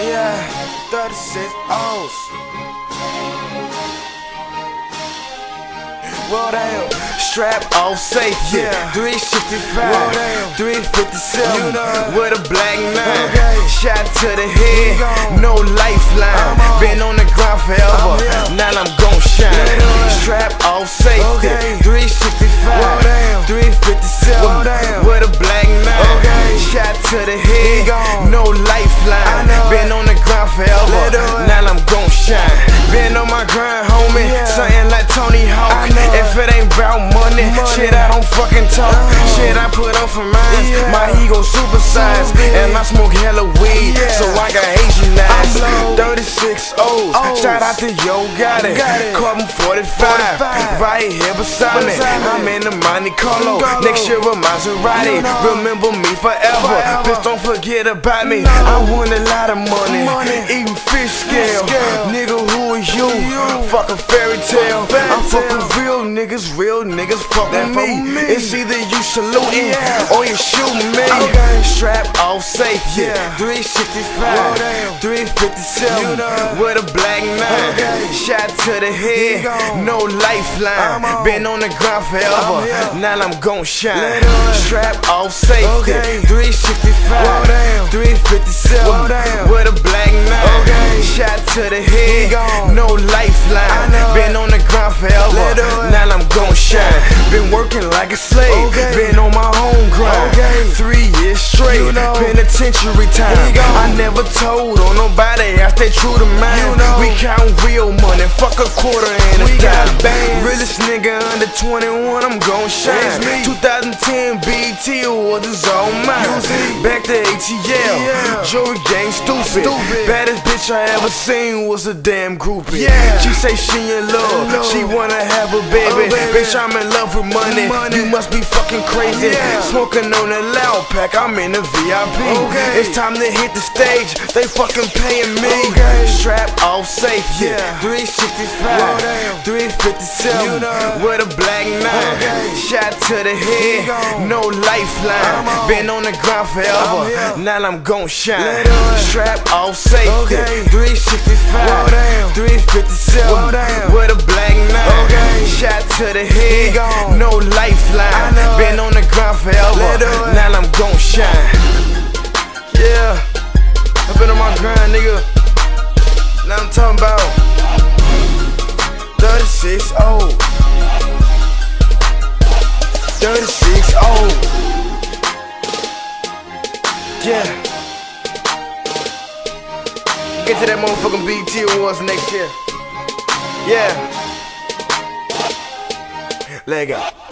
Yeah, 36 O's. Well, damn. Strap off safety, Yeah. 365, Well, damn. 357, You know with a black nine. Okay. Shot to the head, gone. no lifeline. Been on the ground forever, now I'm gon' shine. Been on my grind, homie, Yeah. something like Tony Hawk. If it ain't about money, Money. shit I don't fucking talk. Oh. Shit I put on for mine. Yeah. My ego supersized, So and I smoke hella weed, Yeah. so I got Asian eyes. 36 O's. O's. Shout out to Yo Gotti. Got it. Carbon 45, 45. right here beside me. I'm in the Monte Carlo. Carlo. Next year a Maserati. You know. Remember me forever. Forever. Bitch, don't forget about me. No. I won a lot of money. Money. Eating fish scale. scale. Nigga, who are you? You. Fuck a fairy tale. I'm fucking real niggas, real niggas fuck That with fuck me. me. It's either you saluting Yeah. or you shooting me. Okay. Strap off safety. Yeah. 365, Well, damn. 357 You know. with a black nine. Okay. Shot to the head, no lifeline. On. Been on the ground forever. I'm. Now I'm gon' shine. Strap off safety. Okay. 365, Well, damn. 357 Well, damn. with a black nine. Shot to the head, Now I'm gon' shine. Been working like a slave. Been on my own grind. Three years straight. Penitentiary time. I never told on nobody. I stay true to mine. We count real money. Fuck a quarter and a We got dime. bands. Realest nigga under 21. I'm gon' shine. Me. 2010 BET Awards is all mine. Back to ATL. Yeah. Joey Gang stupid. Stupid. Baddest bitch I ever seen was a damn groupie. Yeah. She say she in love. love. She wanna have a baby. Oh, baby. Bitch, I'm in love with money. Money. You must be fucking crazy. Yeah. Smoking on a loud pack. I'm in the VIP. Okay. It's time to hit the stage. They fucking paying me. Okay. Strap off safe, Yeah. 365. Well, 357. You know. With a black nine. Okay. Shot to the head. No lifeline. On. Been on the ground forever. I'm. Now I'm gon' shine. Let it run. Strap off safe, Okay. 365. Well, 357. Well. With a black nine. Okay. Shot to the head. gone. No lifeline. Been on the ground forever. Now I'm gon' shine. Yeah. I've been on my grind, nigga. Now I'm talking about 36 old. 36 old. Yeah. Get to that motherfucking BET Awards next year. Yeah. Legal.